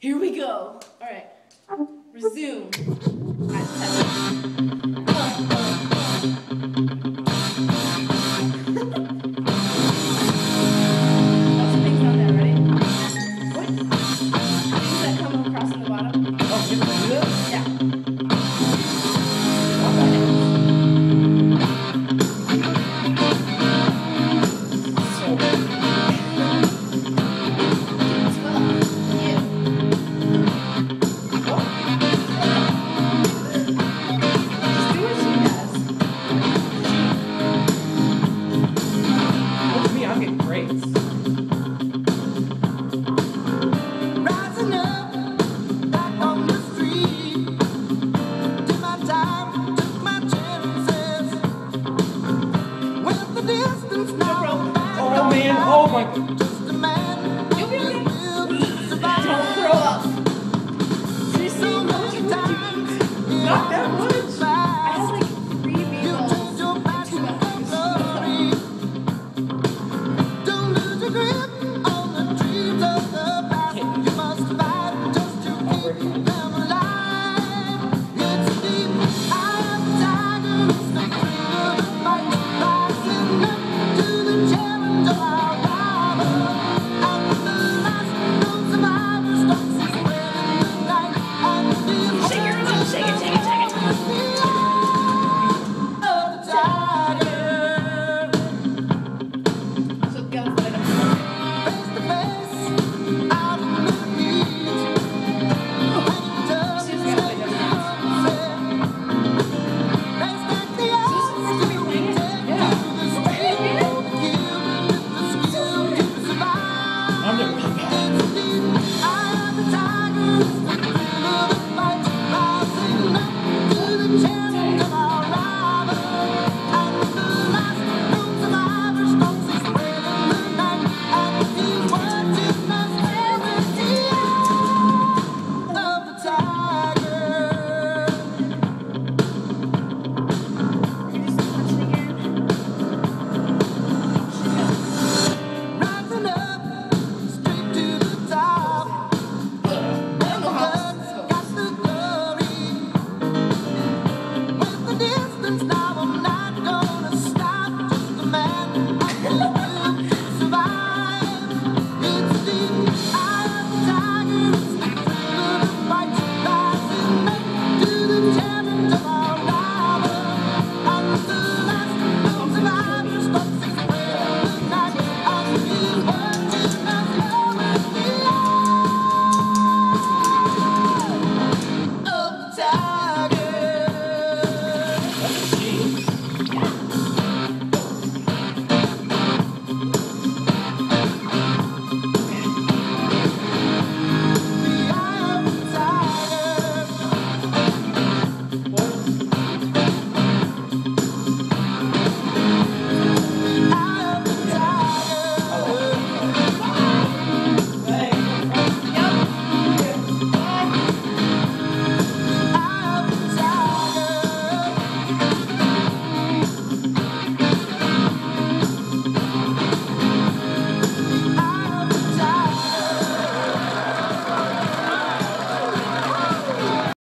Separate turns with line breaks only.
Here we go. All right. Resume.